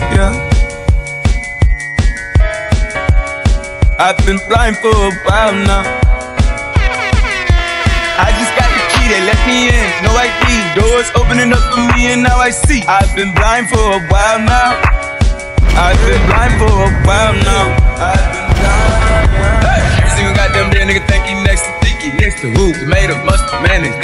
yeah, yeah. I've been blind for a while now. I just got the key, they let me in, no ID. Doors opening up for me and now I see. I've been blind for a while now. I've been blind for a while now. I've been blind. Hey, every single goddamn day, nigga think he next to Dicky, next to who? Tomato, mustard, mayonnaise,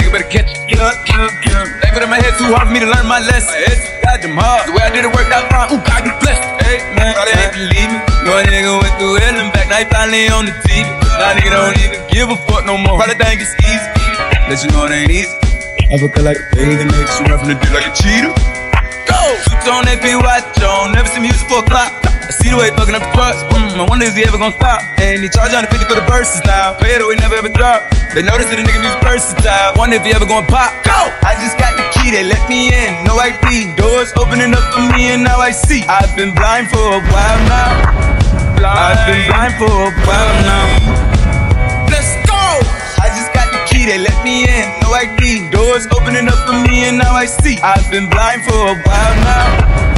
put in my head too hard for me to learn my lesson. My head's goddamn hard. The way I did it worked out fine. Ooh, God, you blessed. Hey, man, thought they ain't believe me. No nigga went through hell and back, now he finally on the TV. Now nigga don't even give a fuck no more. Probably think it's easy. Let you know it ain't easy. I feel like a baby that makes you rough in the dick like a cheater? Go! Suits on, AP watch on, never seen music for a clock. I see the way fucking up the trucks. Mm, I wonder is he ever gonna stop? And he charge 150 for the verses now. Pay it away, never ever drop. They notice that the nigga music versatile. Wonder if he ever gonna pop. Go! I just got the key, they let me in. No ID. Doors opening up for me and now I see. I've been blind for a while now. Blind. I've been blind for a while now. Let's go! I just got the key, they let me in. No ID. Doors opening up for me and now I see. I've been blind for a while now.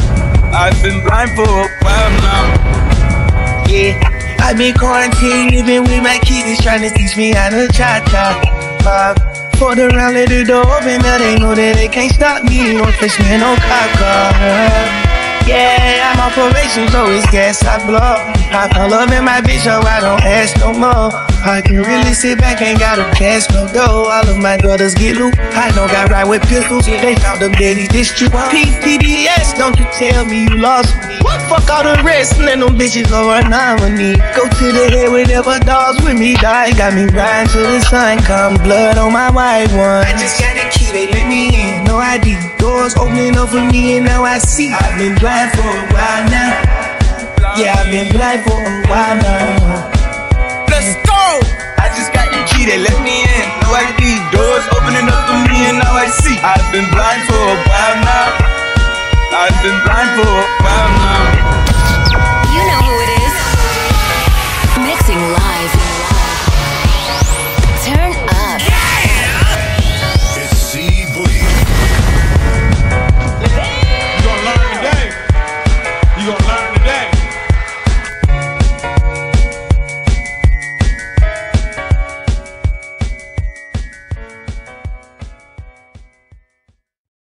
I've been blind for a while now. Yeah, I've been quarantined, living with my kids, trying to teach me how to cha cha. Five, four around, let the door open, now they know that they can't stop me. No fish man, no cocker. Yeah, I'm so it's gas I blow. I fell love in my bitch, so I don't ask no more. I can really sit back, ain't gotta cash no dough. All of my brothers get loot. I know got right with pistols. They found them daddies district. PPDS, don't you tell me you lost me. Fuck all the rest, and then them bitches over a nominee. Go to the head whenever dogs with me die. Got me riding till the sun comes, blood on my white one. I just got the key, they let me in, no ID. Doors opening up for me, and now I see. I've been blind for a while now. Yeah, I've been blind for a while now. Let's go! I just got the key, they let me in, no ID. Doors opening up for me, and now I see. I've been blind for a while now. I've been blind for a while